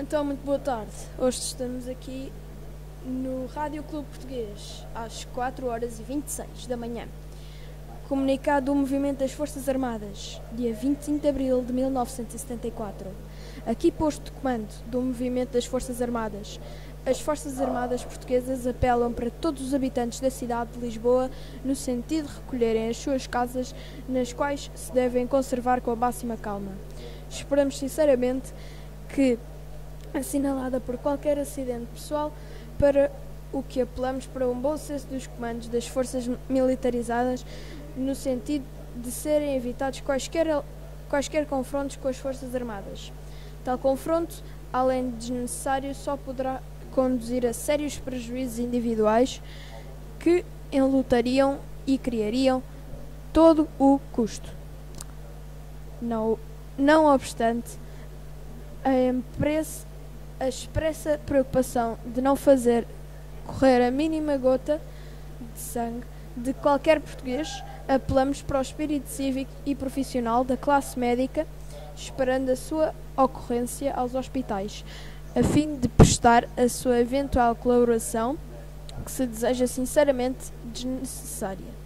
Então, muito boa tarde. Hoje estamos aqui no Rádio Clube Português, às 4 horas e 26 da manhã. Comunicado do Movimento das Forças Armadas, dia 25 de abril de 1974. Aqui posto de comando do Movimento das Forças Armadas, as Forças Armadas Portuguesas apelam para todos os habitantes da cidade de Lisboa no sentido de recolherem as suas casas, nas quais se devem conservar com a máxima calma. Esperamos sinceramente que, assinalada por qualquer acidente pessoal, para o que apelamos para um bom senso dos comandos das forças militarizadas, no sentido de serem evitados quaisquer, quaisquer confrontos com as Forças Armadas. Tal confronto, além de desnecessário, só poderá conduzir a sérios prejuízos individuais que enlutariam e criariam todo o custo. Não, não obstante, a, empresa, a expressa preocupação de não fazer correr a mínima gota de sangue de qualquer português, apelamos para o espírito cívico e profissional da classe médica, esperando a sua ocorrência aos hospitais a fim de prestar a sua eventual colaboração, que se deseja sinceramente desnecessária.